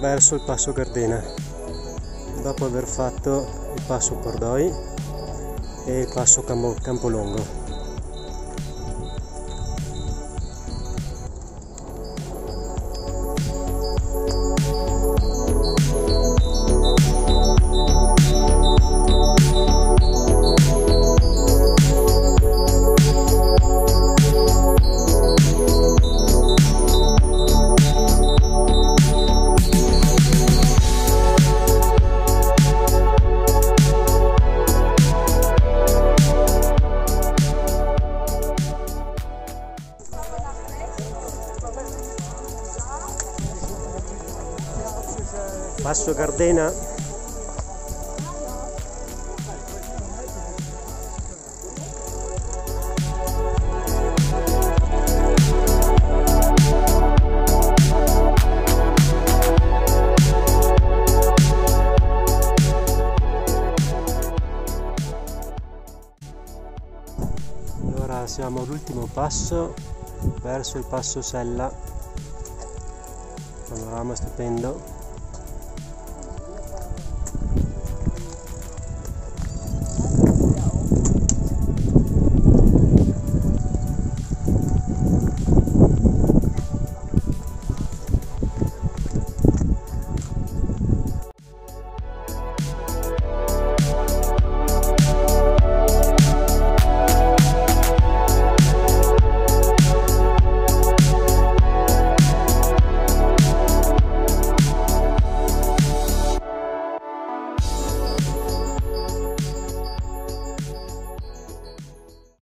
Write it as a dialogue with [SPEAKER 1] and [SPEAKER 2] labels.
[SPEAKER 1] verso il passo Gardena. Dopo aver fatto il passo Cordoi e il passo Campolongo Passo Gardena. Allora siamo all'ultimo passo verso il passo Sella. Panorama stupendo